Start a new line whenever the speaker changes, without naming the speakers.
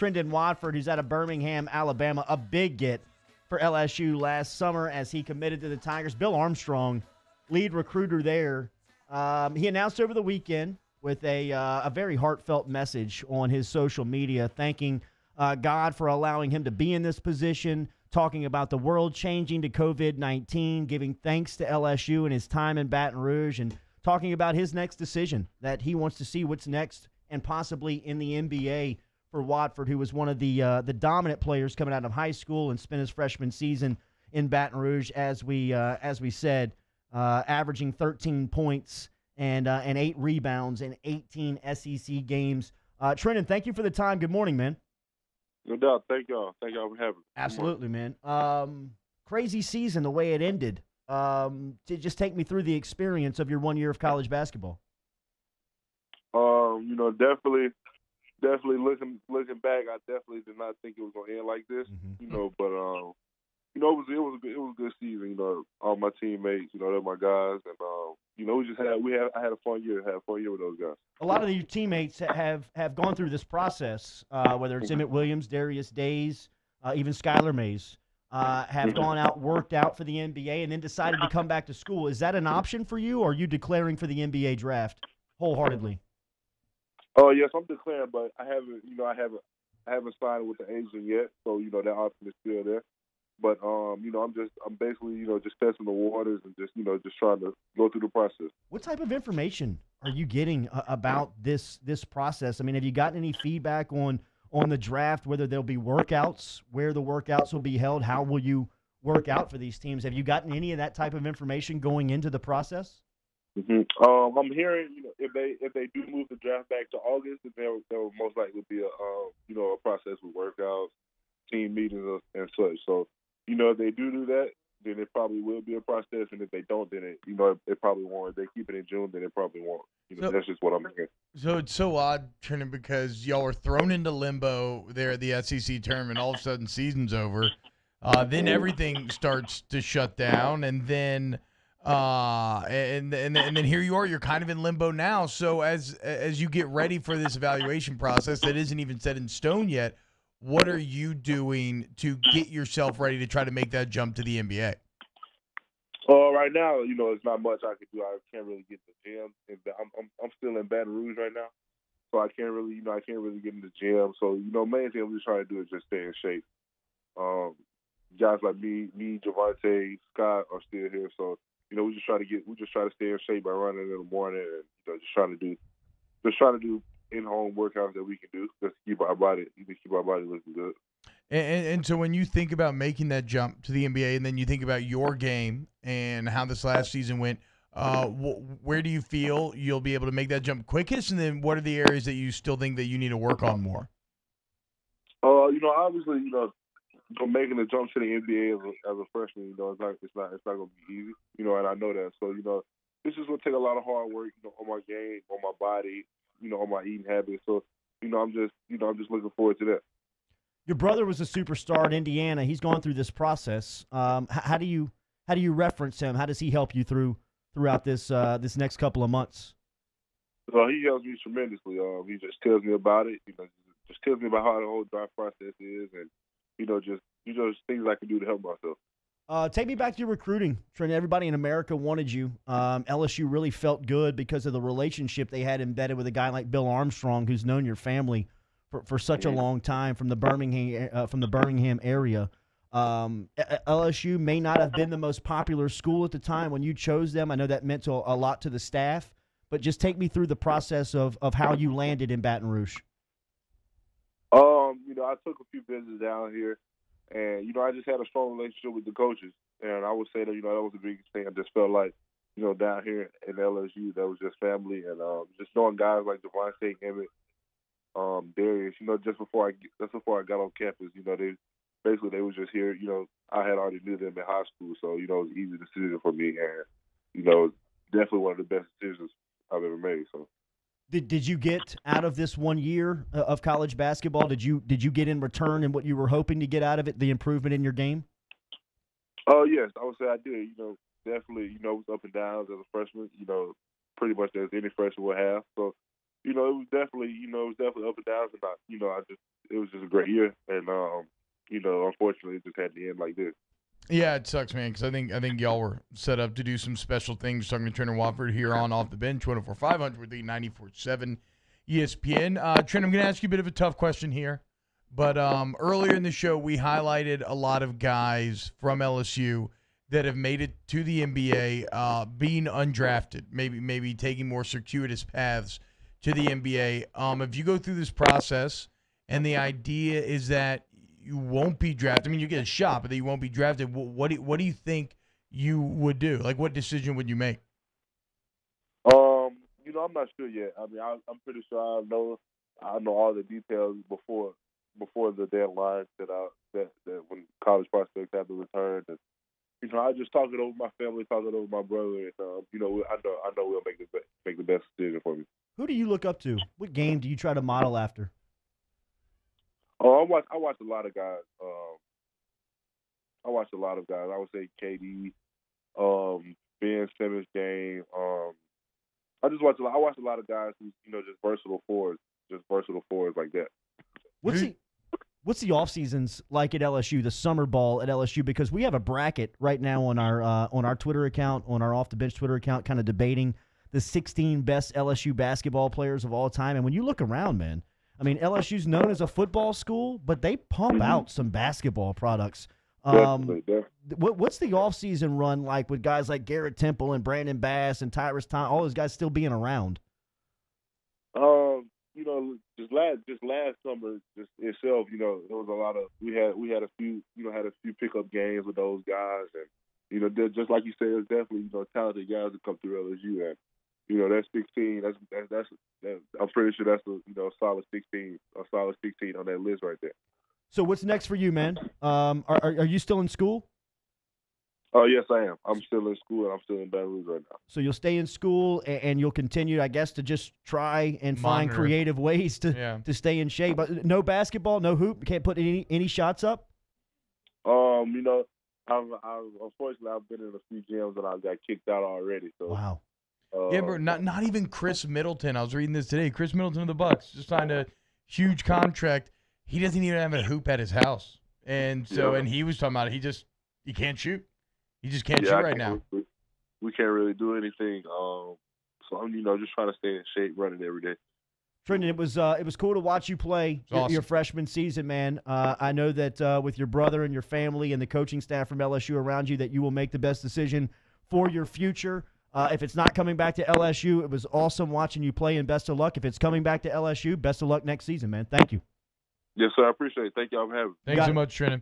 Trendon Watford, who's out of Birmingham, Alabama, a big get for LSU last summer as he committed to the Tigers. Bill Armstrong, lead recruiter there, um, he announced over the weekend with a, uh, a very heartfelt message on his social media, thanking uh, God for allowing him to be in this position, talking about the world changing to COVID 19, giving thanks to LSU and his time in Baton Rouge, and talking about his next decision that he wants to see what's next and possibly in the NBA for Watford, who was one of the uh, the dominant players coming out of high school and spent his freshman season in Baton Rouge, as we uh, as we said, uh, averaging 13 points and uh, and eight rebounds in 18 SEC games. Uh, Trendon, thank you for the time. Good morning, man.
No doubt. Thank y'all. Thank y'all for having me.
Absolutely, man. Um, crazy season the way it ended. Um, to just take me through the experience of your one year of college basketball.
Um, you know, definitely, definitely looking looking back, I definitely did not think it was gonna end like this.
Mm-hmm.
You know, but um, you know, it was it was a good, it was a good season. You know, all my teammates, you know, they're my guys, and um, you know, we just had we had I had a fun year, had a fun year with those guys.
A lot of your teammates have have gone through this process, uh, whether it's Emmett Williams, Darius Days, uh, even Skylar Mays. Uh, have gone out, worked out for the NBA, and then decided to come back to school. Is that an option for you, or are you declaring for the NBA draft wholeheartedly?
Oh yes, I'm declaring, but I haven't, you know, I haven't, I haven't signed with the agent yet, so you know that option is still there. But um, you know, I'm just, I'm basically, you know, just testing the waters and just, you know, just trying to go through the process.
What type of information are you getting uh, about this this process? I mean, have you gotten any feedback on on the draft? Whether there'll be workouts, where the workouts will be held, how will you work out for these teams? Have you gotten any of that type of information going into the process?
Mm-hmm. Um, I'm hearing, you know, if they if they do move the draft back to August, then there there will most likely be a um, you know a process with workouts, team meetings, and such. So, you know, if they do do that, then it probably will be a process, and if they don't, then it you know it, probably won't. If they keep it in June, then it probably won't. You know, so, that's just what I'm hearing.
So it's so odd, Trendon, because y'all were thrown into limbo there at the SEC tournament. All of a sudden, season's over. Uh, then everything starts to shut down, and then uh, and, and and then here you are. You're kind of in limbo now. So as as you get ready for this evaluation process that isn't even set in stone yet, what are you doing to get yourself ready to try to make that jump to the NBA?
Well, uh, right now, you know, it's not much I can do. I can't really get to the gym. I'm, I'm I'm still in Baton Rouge right now, so I can't really, you know, I can't really get in the gym. So, you know, main thing I'm just trying to do is just stay in shape. Um, guys like me, me, Javonte, Scott are still here, so you know, we just try to get we just try to stay in shape by running in the morning and you know, just trying to do just trying to do in home workouts that we can do just to keep our body to keep our body looking good.
And, and, so when you think about making that jump to the NBA, and then you think about your game and how this last season went, uh, wh- where do you feel you'll be able to make that jump quickest? And then what are the areas that you still think that you need to work on more?
Uh, you know, obviously, you know, making the jump to the NBA as a, as a freshman, you know, it's not it's not it's not gonna be easy, you know, and I know that. So you know, this is gonna take a lot of hard work, you know, on my game, on my body, you know, on my eating habits. So you know, I'm just you know I'm just looking forward to that.
Your brother was a superstar in Indiana. He's gone through this process. Um, how, do you how do you reference him? How does he help you through throughout this uh, this next couple of months?
Well, he helps me tremendously. Um, he just tells me about it. You know, just tells me about how the whole draft process is, and you know, just you know, just things I can do to help myself.
Uh, take me back to your recruiting, Trent. Everybody in America wanted you. Um, LSU really felt good because of the relationship they had embedded with a guy like Bill Armstrong, who's known your family for, for such a long time from the Birmingham uh, from the Birmingham area. Um, LSU may not have been the most popular school at the time when you chose them. I know that meant a lot to the staff, but just take me through the process of, of how you landed in Baton Rouge.
Know, I took a few visits down here, and you know, I just had a strong relationship with the coaches, and I would say that you know that was the biggest thing. I just felt like, you know, down here in LSU, that was just family, and um, just knowing guys like Devontae Emmett, um, Darius. You know, just before I just before I got on campus, you know, they basically they was just here. You know, I had already knew them in high school, so you know, it was an easy decision for me, and you know, definitely one of the best decisions I've ever made. So.
Did, did you get out of this one year uh, of college basketball? Did you did you get in return and what you were hoping to get out of it, the improvement in your game?
Oh yes, I would say I did. You know, definitely. You know, it was up and downs as a freshman. You know, pretty much as any freshman would have. So, you know, it was definitely, you know, it was definitely up and downs, and I, you know, I just, it was just a great year, and um, you know, unfortunately, it just had to end like this.
Yeah, it sucks, man, because I think I think y'all were set up to do some special things. Talking to Trent Watford here on Off the Bench, 24 500 with the 94 7 ESPN. Uh, Trent, I'm going to ask you a bit of a tough question here. But um, earlier in the show, we highlighted a lot of guys from LSU that have made it to the NBA, uh, being undrafted, maybe maybe taking more circuitous paths to the NBA. Um, if you go through this process, and the idea is that you won't be drafted. I mean, you get a shot, but that you won't be drafted. What do what do you think you would do? Like, what decision would you make?
Um, you know, I'm not sure yet. I mean, I, I'm pretty sure I know I know all the details before before the deadline that I that that when college prospects have to return. And you know, I just talk it over my family, talk it over my brother, and um, you know, I know I know we'll make the best, make the best decision for me.
Who do you look up to? What game do you try to model after?
Oh, I watch. I watch a lot of guys. Um, I watch a lot of guys. I would say KD, um, Ben Simmons game. Um, I just watch a lot. I watch a lot of guys who you know just versatile forwards, just versatile forwards like that.
What's the What's the off seasons like at LSU? The summer ball at LSU because we have a bracket right now on our uh, on our Twitter account, on our off the bench Twitter account, kind of debating the 16 best LSU basketball players of all time. And when you look around, man, I mean, LSU's known as a football school, but they pump
Mhm.
out some basketball products. Um, what, what's the offseason run like with guys like Garrett Temple and Brandon Bass and Tyrus Tom, all those guys still being around?
Um, you know, just last just last summer, just itself, you know, there was a lot of we had we had a few you know had a few pickup games with those guys, and you know, just like you said, it's definitely you know talented guys that come through LSU, and you know that's 16. That's that's that's, that's I'm pretty sure that's a you know a solid 16, a solid 16 on that list right there.
So what's next for you, man? Um, are, are, are you still in school?
Oh yes, I am. I'm still in school and I'm still in Baton Rouge right now.
So you'll stay in school and, and you'll continue, I guess, to just try and find
Monitor.
creative ways to,
Yeah.
to stay in shape. But no basketball, no hoop. Can't put any any shots up.
Um, you know, I've, I've unfortunately I've been in a few gyms and I got kicked out already. So
Wow.
Uh,
Yeah, bro. Not not even Khris Middleton. I was reading this today. Khris Middleton of the Bucks just signed a huge contract. He doesn't even have a hoop at his house, and so
Yeah.
and he was talking about it. He just he can't shoot. He just can't
yeah,
shoot right
can't-
now.
We, we can't really do anything. Um, so I'm, you know, just trying to stay in shape, running every day.
Trenton, it was uh, it was cool to watch you play your,
awesome.
your freshman season, man. Uh, I know that uh, with your brother and your family and the coaching staff from LSU around you, that you will make the best decision for your future. Uh, if it's not coming back to LSU, it was awesome watching you play, and best of luck. If it's coming back to LSU, best of luck next season, man. Thank you.
Yes, sir. I appreciate it. Thank y'all for having me.
Thanks
got
so
it.
much, Trenton.